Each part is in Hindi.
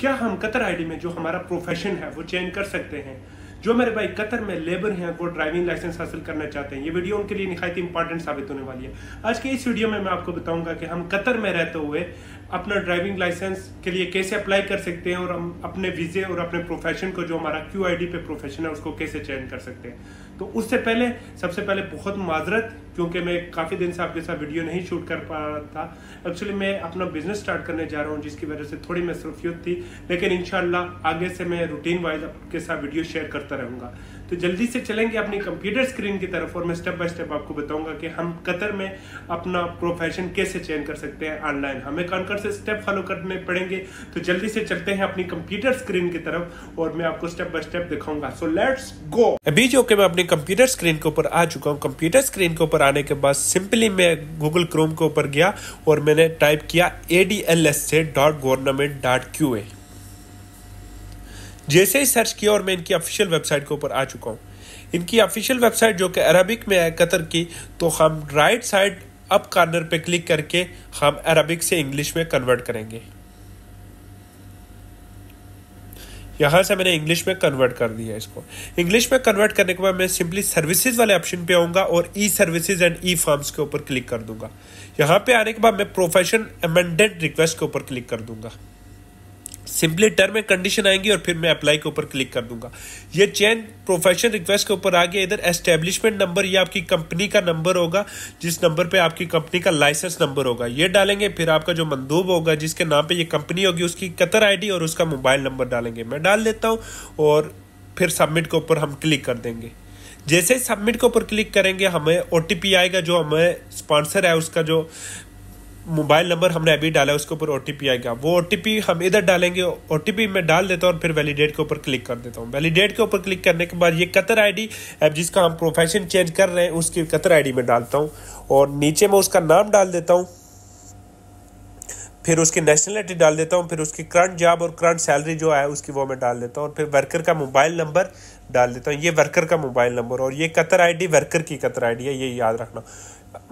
क्या हम कतर आईडी में जो हमारा प्रोफेशन है, वो चेंज कर सकते हैं? जो मेरे भाई कतर में लेबर हैं, वो ड्राइविंग लाइसेंस हासिल करना चाहते हैं। ये वीडियो उनके लिए निहायत इंपॉर्टेंट साबित होने वाली है। आज के इस वीडियो में मैं आपको बताऊँगा कि हम कतर में रहते हुए अपना ड्राइविंग लाइसेंस के लिए कैसे अप्लाई कर सकते हैं और हम अपने वीजे और अपने प्रोफेशन को, जो हमारा क्यू आई पे प्रोफेशन है, उसको कैसे चेंज कर सकते हैं। तो उससे पहले, सबसे पहले बहुत माजरत, क्योंकि मैं काफ़ी दिन से आपके साथ वीडियो नहीं शूट कर पा रहा था। एक्चुअली मैं अपना बिज़नेस स्टार्ट करने जा रहा हूँ, जिसकी वजह से थोड़ी मसरूफियत थी। लेकिन इनशाला आगे से मैं रूटीन वाइज आपके साथ वीडियो शेयर करता रहूँगा। तो जल्दी से चलेंगे अपनी कंप्यूटर स्क्रीन की तरफ़ और मैं स्टेप बाय स्टेप आपको बताऊँगा कि हम कतर में अपना प्रोफेशन कैसे चेंज कर सकते हैं ऑनलाइन हमें कौन कौन से स्टेप फॉलो करने पड़ेंगे? तो जल्दी से चलते हैं अपनी कंप्यूटर स्क्रीन की तरफ़ और मैं आपको स्टेप बाय स्टेप दिखाऊँगा। सो लेट्स गो अभी जो कि मैं अपनी कंप्यूटर स्क्रीन के ऊपर आ चुका हूँ। कंप्यूटर स्क्रीन के ऊपर आने के बाद सिंपली मैं गूगल क्रोम के ऊपर गया और मैंने टाइप किया ए डी एल एस से dot government dot Q A जैसे ही सर्च किया और मैं इनकी ऑफिशियल वेबसाइट के ऊपर आ चुका हूँ। इनकी ऑफिशियल वेबसाइट जो कि अरबिक में है, कतर की तो हम राइट साइड अप कॉर्नर पे क्लिक करके हम अरबिक से इंग्लिश में कन्वर्ट करेंगे। यहाँ से मैंने इंग्लिश में कन्वर्ट कर दिया इसको। इंग्लिश में कन्वर्ट करने के बाद मैं सिंपली सर्विसेज़ वाले ऑप्शन पे आऊँगा और e services and e forms के ऊपर क्लिक कर दूँगा। यहाँ पे आने के बाद मैं प्रोफेशन अमेंडेड रिक्वेस्ट के ऊपर क्लिक कर दूँगा। सिंपली टर्म एंड कंडीशन आएँगी और फिर मैं अप्लाई के ऊपर क्लिक कर दूँगा। ये चेंज प्रोफेशन रिक्वेस्ट के ऊपर आ गया। इधर एस्टेब्लिशमेंट नंबर ये आपकी कंपनी का नंबर होगा, जिस नंबर पे आपकी कंपनी का लाइसेंस नंबर होगा। ये डालेंगे, फिर आपका जो मंदूब होगा, जिसके नाम पे ये कंपनी होगी, उसकी कतर आईडी और उसका मोबाइल नंबर डालेंगे। मैं डाल देता हूँ और फिर सबमिट के ऊपर हम क्लिक कर देंगे। जैसे सबमिट के ऊपर क्लिक करेंगे, हमें ओटीपी आएगा, जो हमें स्पॉन्सर है, उसका जो मोबाइल नंबर हमने अभी डाला है उसके ऊपर ओ आएगा। वो ओटीपी हम इधर डालेंगे ओ मैं डाल देता हूँ और फिर वैलिडेट के ऊपर क्लिक कर देता हूँ। वैलिडेट के ऊपर क्लिक करने के बाद ये कतर आईडी अब जिसका हम प्रोफेशन चेंज कर रहे हैं, उसकी कतर आईडी में डालता हूँ। और नीचे मैं उसका नाम डाल देता हूँ। फिर उसकी नेशनलिटी डाल देता हूँ। फिर उसकी करंट जॉब और करंट सैलरी जो है उसकी वो मैं डाल देता हूँ। और फिर वर्कर का मोबाइल नंबर डाल देता हूँ। ये वर्कर का मोबाइल नंबर और ये कतर आईडी वर्कर की कतर आईडी है, ये याद रखना।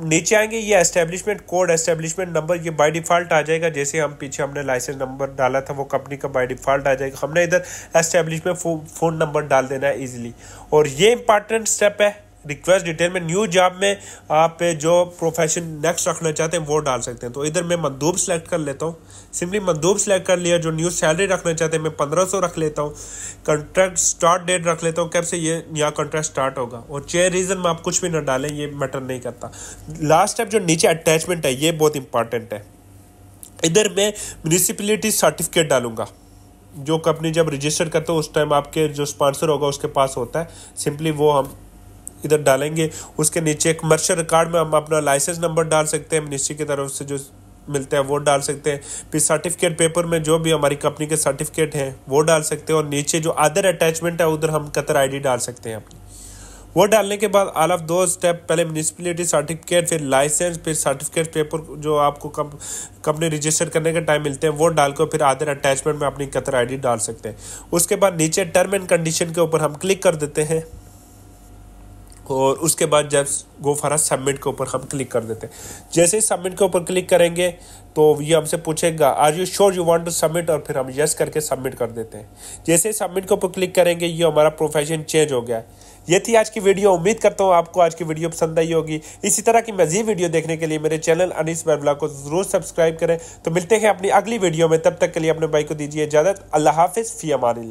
नीचे आएँगे, ये एस्टेब्लिशमेंट कोड एस्टेब्लिशमेंट नंबर ये बाय डिफ़ॉल्ट आ जाएगा। जैसे हम पीछे हमने लाइसेंस नंबर डाला था, वो कंपनी का बाय डिफ़ॉल्ट आ जाएगा। हमने इधर एस्टेब्लिशमेंट फ़ोन नंबर डाल देना है ईजिली और ये इंपॉर्टेंट स्टेप है रिक्वेस्ट डिटेल में न्यू जॉब में आप जो प्रोफेशन नेक्स्ट रखना चाहते हैं, वो डाल सकते हैं। तो इधर मैं मंदूब सेलेक्ट कर लेता हूँ। सिंपली मंदूब सेलेक्ट कर लिया, जो न्यू सैलरी रखना चाहते हैं, मैं पंद्रह सौ रख लेता हूँ। कॉन्ट्रैक्ट स्टार्ट डेट रख लेता हूँ, कब से ये नया कॉन्ट्रैक्ट स्टार्ट होगा। और चेयर रीज़न में आप कुछ भी ना डालें, ये मैटर नहीं करता। लास्ट स्टेप जो नीचे अटैचमेंट है, ये बहुत इंपॉर्टेंट है। इधर मैं म्यूनिसिपलिटी सर्टिफिकेट डालूँगा। जो कंपनी जब रजिस्टर करते हो, उस टाइम आपके जो स्पॉन्सर होगा, उसके पास होता है। सिंपली वो हम इधर डालेंगे। उसके नीचे कमर्शियल रिकॉर्ड में हम अपना लाइसेंस नंबर डाल सकते हैं। मिनिस्ट्री की तरफ़ से जो मिलते हैं वो डाल सकते हैं। फिर सर्टिफिकेट पेपर में जो भी हमारी कंपनी के सर्टिफिकेट हैं, वो डाल सकते हैं। और नीचे जो अदर अटैचमेंट है, उधर हम कतर आईडी डाल सकते हैं अपनी। वो डालने के बाद ऑल ऑफ़ दो स्टेप पहले म्यूनिसपैलिटी सर्टिफिकेट फिर लाइसेंस फिर सर्टिफिकेट पेपर जो आपको कंपनी रजिस्टर करने का टाइम मिलते हैं, वो डाल कर फिर अदर अटैचमेंट में अपनी कतर आईडी डाल सकते हैं। उसके बाद नीचे टर्म एंड कंडीशन के ऊपर हम क्लिक कर देते हैं। और उसके बाद जब गो फॉर सबमिट के ऊपर हम क्लिक कर देते हैं। जैसे ही सबमिट के ऊपर क्लिक करेंगे तो ये हमसे पूछेगा are you sure you want to submit और फिर हम यस करके सबमिट कर देते हैं। जैसे ही सबमिट के ऊपर क्लिक करेंगे, ये हमारा प्रोफेशन चेंज हो गया। ये थी आज की वीडियो उम्मीद करता हूँ आपको आज की वीडियो पसंद आई होगी। इसी तरह की मजीद वीडियो देखने के लिए मेरे चैनल अनिस वर्बला को ज़रूर सब्सक्राइब करें। तो मिलते हैं अपनी अगली वीडियो में। तब तक के लिए अपने भाई को दीजिए इजाज़त। अल्लाह हाफिज़। फ़ी अमान